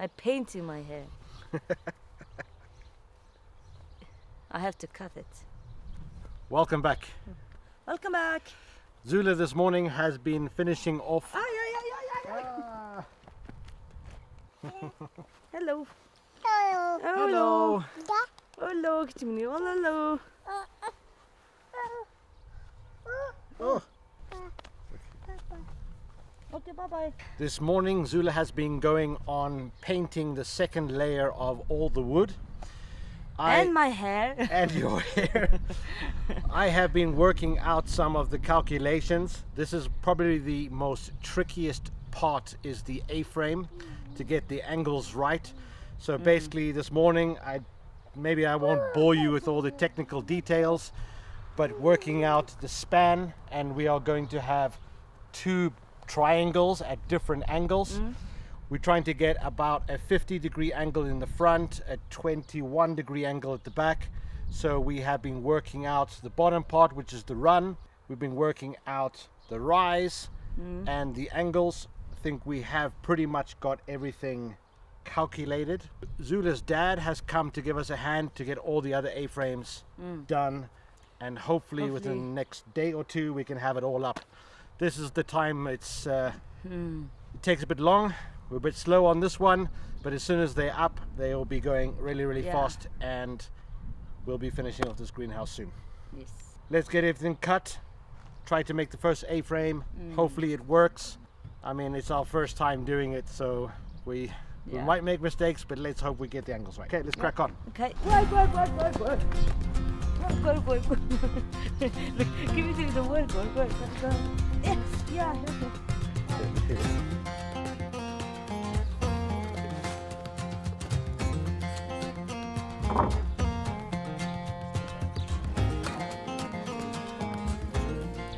I painted my hair. I have to cut it. Welcome back. Welcome back. Zulaa this morning has been finishing off. Ay, ay, ay, ay, ay, ay. Ah. Hello. Hello. Hello. Hello. Kitty uh, uh, uh, Oh, hello. Oh. Okay, bye bye. This morning Zulaa has been going on painting the second layer of all the wood. I, And my hair. and your hair. I have been working out some of the calculations. This is probably the most trickiest part is the A-frame to get the angles right. So mm. basically this morning I maybe I won't bore you with all the technical details but working out the span and we are going to have two triangles at different angles. Mm. We're trying to get about a 50 degree angle in the front, a 21 degree angle at the back. So we have been working out the bottom part, which is the run. We've been working out the rise mm. and the angles. I think we have pretty much got everything calculated. Zulaa's dad has come to give us a hand to get all the other A-frames mm. done and hopefully, within the next day or two we can have it all up. This is the time it's uh, it takes a bit long. We're a bit slow on this one, but as soon as they're up, they will be going really, really Yeah. fast, and we'll be finishing off this greenhouse soon. Yes. Let's get everything cut. Try to make the first A-frame. Mm. Hopefully, it works. I mean, it's our first time doing it, so we we Yeah. might make mistakes, but let's hope we get the angles right. Okay, let's crack on. Okay. Work, work, work, work, work. Work, work, work. Give me the work, work, work, work. Yes, yeah.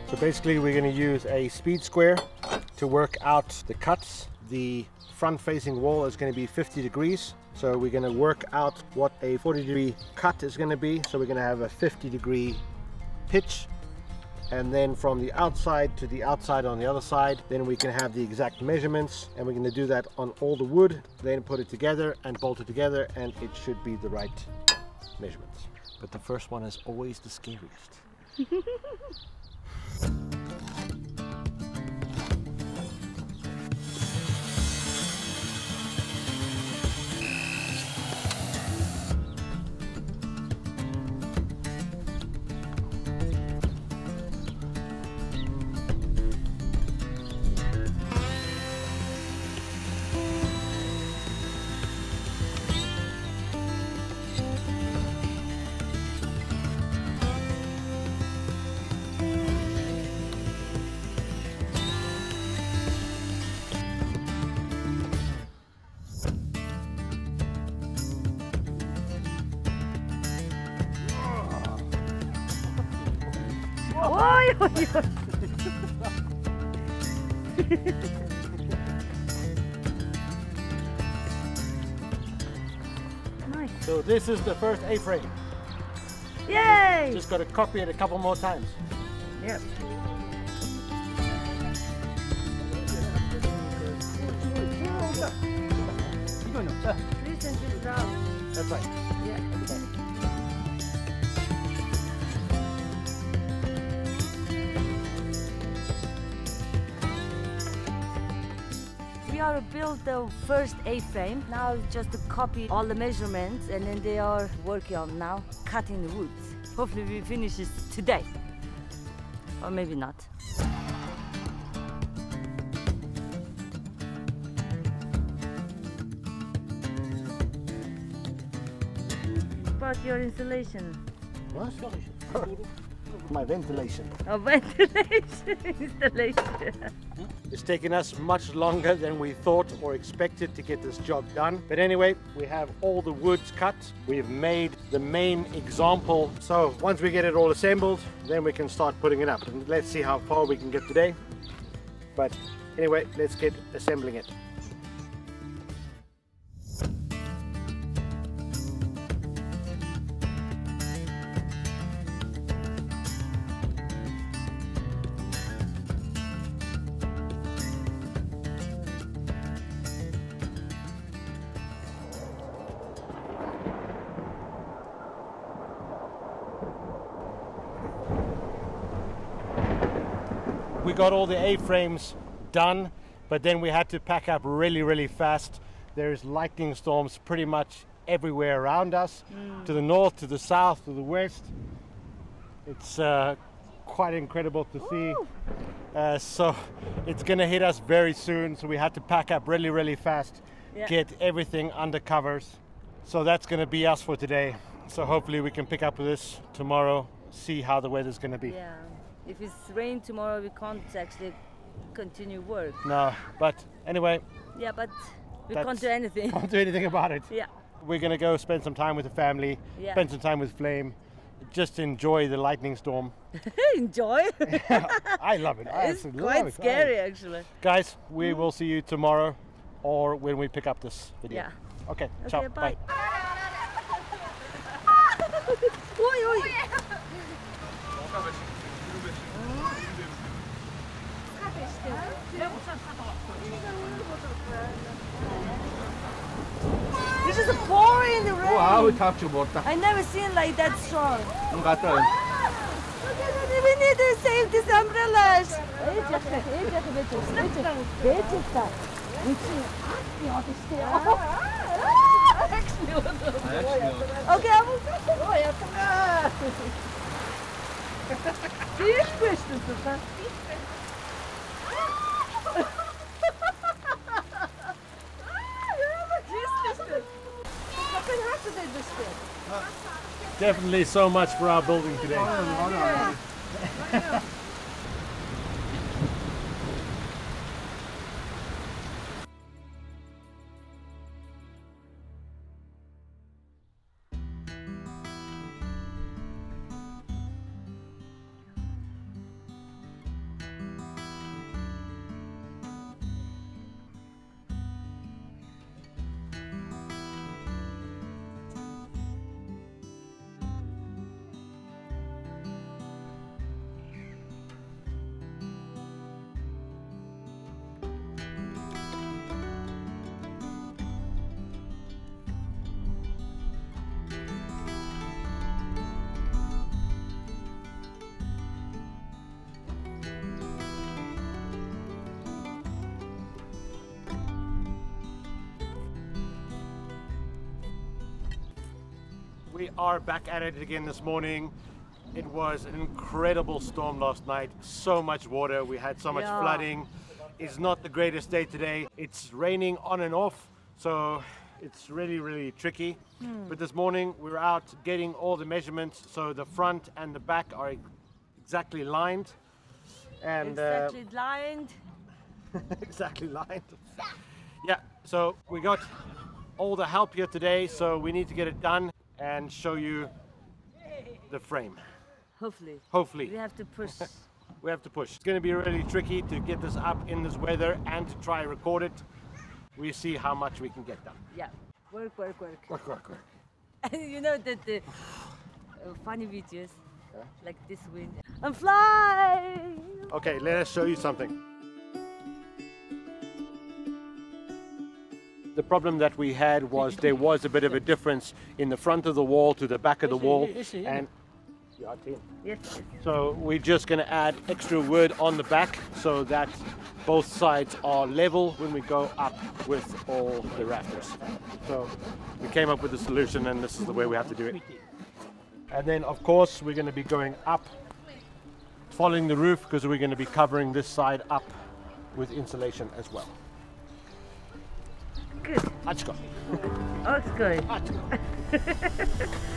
So basically we're going to use a speed square to work out the cuts. The front facing wall is going to be 50 degrees. So we're going to work out what a 40 degree cut is going to be. So we're going to have a 50 degree pitch. And then from the outside to the outside on the other side, then we can have the exact measurements. And we're going to do that on all the wood, then put it together and bolt it together and it should be the right measurements. But the first one is always the scariest. Nice. So this is the first A-frame. Yay! Just got to copy it a couple more times. Yep. Three centimeters out. That's right. Yeah. Are built the first A-frame. Now just to copy all the measurements and then they are working on now cutting the woods. Hopefully we finish this today. Or maybe not. About your installation. What? my ventilation. Oh, ventilation installation. It's taken us much longer than we thought or expected to get this job done. But anyway, we have all the woods cut. We've made the main example. So once we get it all assembled, then we can start putting it up. And let's see how far we can get today. But anyway, let's get assembling it. We got all the A-frames done, but then we had to pack up really, really fast. There's lightning storms pretty much everywhere around us, to the north, to the south, to the west. It's uh, quite incredible to see. Uh, so it's gonna hit us very soon. So we had to pack up really, really fast, Yeah. get everything under covers. So that's gonna be us for today. So hopefully we can pick up with this tomorrow, see how the weather's gonna be. Yeah. If it's rain tomorrow, we can't actually continue work. No, but anyway, Yeah, but we can't do anything. can't do anything about it. yeah. We're gonna go spend some time with the family, Yeah. spend some time with Flame, just enjoy the lightning storm. Enjoy. I love it. I it's quite love it. scary, actually. Guys, we mm. will see you tomorrow or when we pick up this video. Yeah. Okay, Okay, ciao. bye. bye. Oj, oj. This is a pouring the rain. Wow, tapp ju borta. I never seen like that strong. De kattar. We need to save these umbrellas. Okay, I will Definitely so much for our building today. We are back at it again this morning. It was an incredible storm last night. So much water. We had so much Yeah. flooding. It's not the greatest day today. It's raining on and off, so it's really, really tricky. But this morning we were out getting all the measurements, so the front and the back are exactly lined. And uh, exactly lined. exactly lined. Yeah, so we got all the help here today, so we need to get it done and show you the frame. Hopefully. Hopefully, We have to push. we have to push. It's going to be really tricky to get this up in this weather and to try record it. We see how much we can get done. yeah. Work, work, work. Work, work, work. you know that the uh, funny videos like this wind. I'm flying. Okay, let us show you something. The problem that we had was there was a bit of a difference in the front of the wall to the back of the wall, and So we're just going to add extra wood on the back so that both sides are level when we go up with all the rafters. So we came up with a solution and this is the way we have to do it. And then of course we're going to be going up, following the roof because we're going to be covering this side up with insulation as well. Good. Let's go. It's good. Let's go.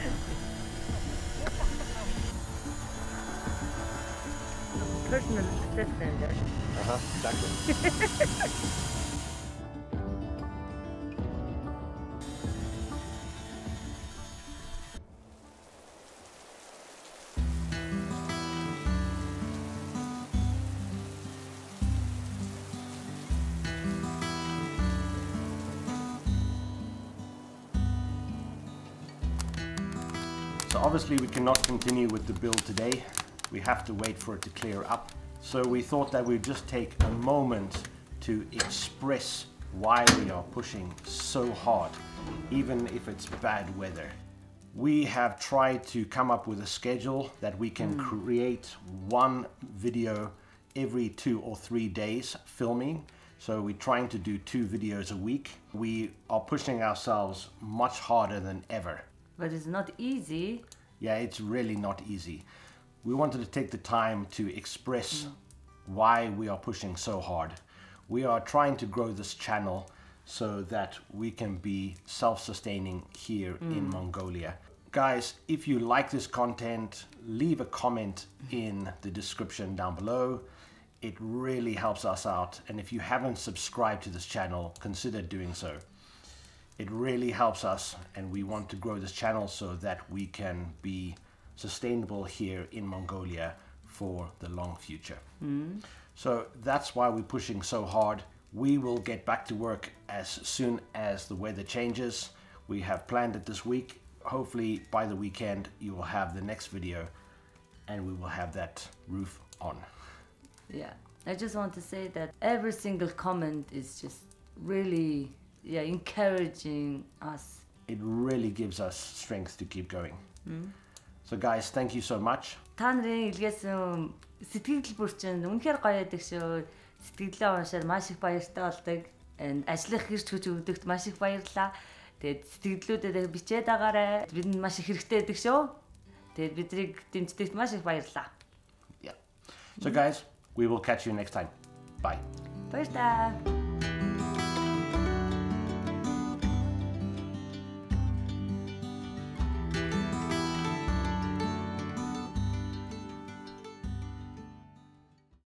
personal assistant. Uh-huh, exactly. So obviously we cannot continue with the build today. We have to wait for it to clear up. So we thought that we'd just take a moment to express why we are pushing so hard, even if it's bad weather. We have tried to come up with a schedule that we can hmm. create one video every two or three days filming. So we're trying to do two videos a week. We are pushing ourselves much harder than ever. But it's not easy. Yeah, it's really not easy. We wanted to take the time to express why we are pushing so hard. We are trying to grow this channel so that we can be self sustaining here mm. in Mongolia. Guys, if you like this content, leave a comment in the description down below. It really helps us out. And if you haven't subscribed to this channel, consider doing so it really helps us and we want to grow this channel so that we can be sustainable here in Mongolia for the long future. Mm-hmm. So that's why we're pushing so hard. We will get back to work as soon as the weather changes. We have planned it this week. Hopefully by the weekend you will have the next video and we will have that roof on. Yeah. I just want to say that every single comment is just really yeah, encouraging us. It really gives us strength to keep going. So guys, thank you so much. Та нарын илгээсэн сэтгэл бүр чинь үнэхээр гоё байдаг шүү. Сэтгэлээ уншаад маш их баяртай болдог. Ажиллах хэрэг хүч өгдөгт маш их баярлаа. Тэгээд сэтгэлдүүдээ бичээд агаарай. Бидэнд маш их хэрэгтэй байдаг шүү. Тэгээд бидрийг дэмждэгт маш их баярлаа. Yeah. So guys, we will catch you next time. Bye. Баярлалаа.